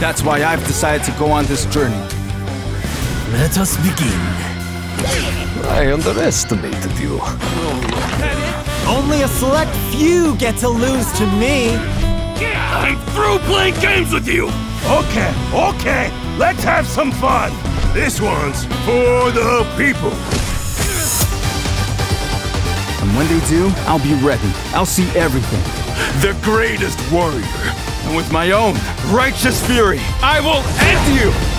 That's why I've decided to go on this journey. Let us begin. I underestimated you. Only a select few get to lose to me. I'm through playing games with you! Okay, okay, let's have some fun. This one's for the people. And when they do, I'll be ready. I'll see everything. The greatest warrior. And with my own righteous fury, I will end you!